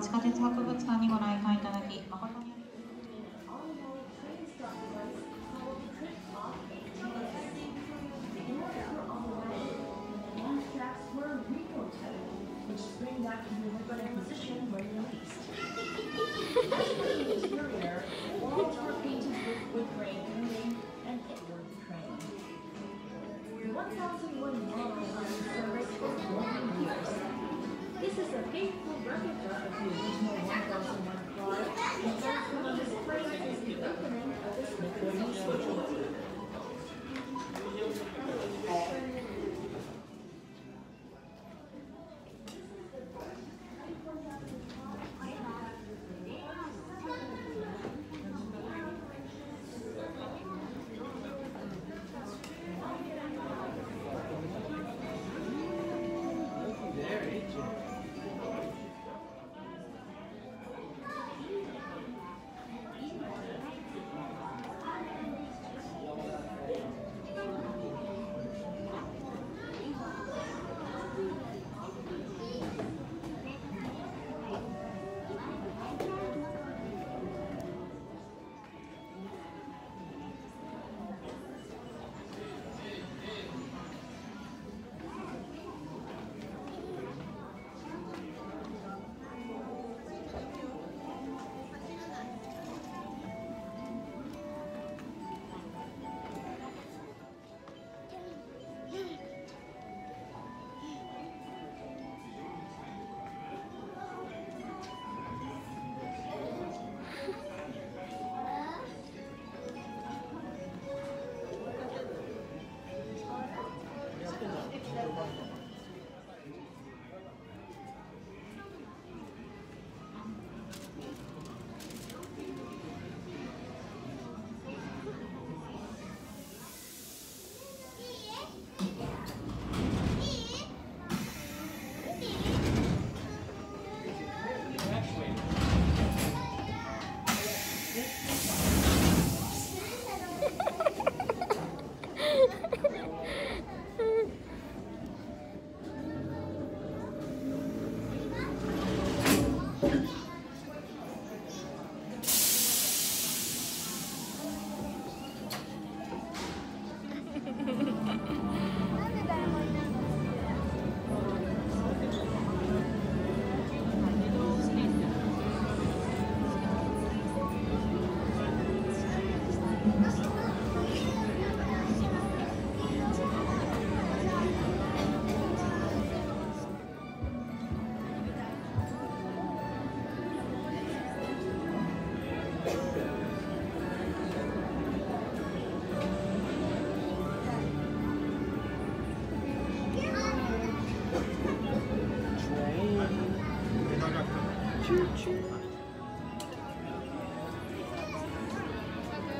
地下鉄博物館にご来館いただき誠に1001 miles on service This is a faithful replica of the original 1001 car, and the first one is the opening of this mechanism.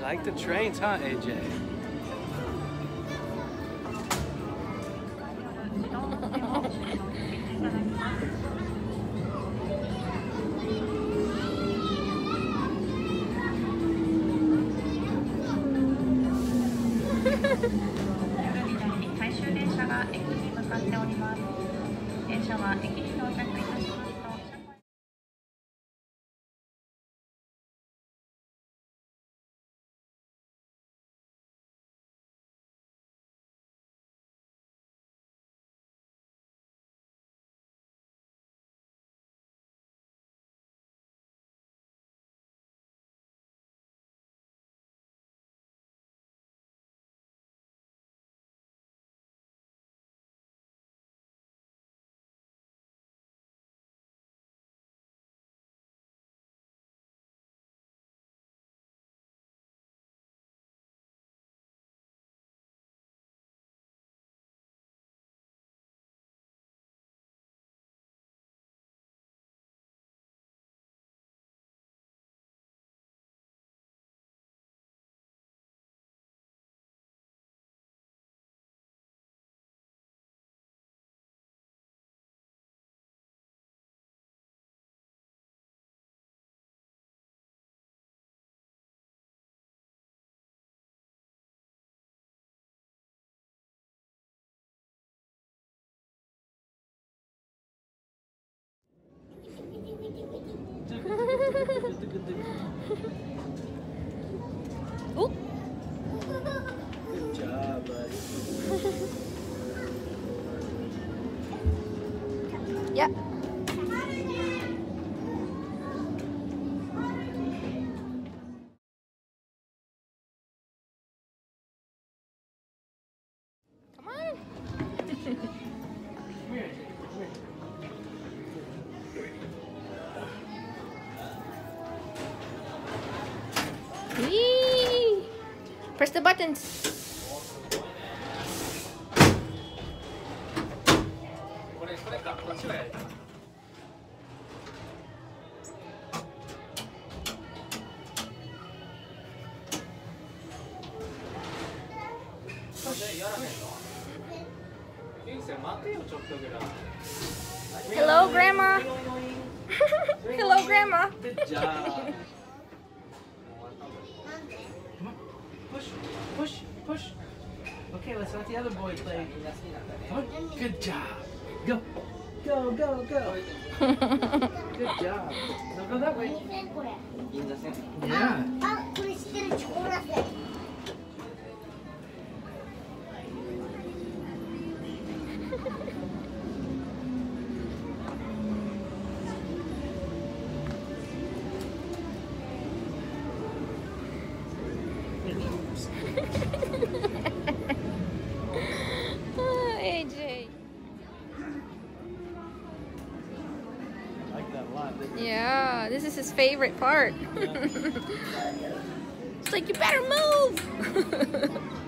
like the trains, huh, AJ? Oh, い。Hello, Grandma. Hello, Grandma. Good job. Push, push, push. Okay, let's let the other boy play. Good job. Go, go, go, go. Good job. Now go that way. Yeah. Yeah, this is his favorite part. it's like, you better move.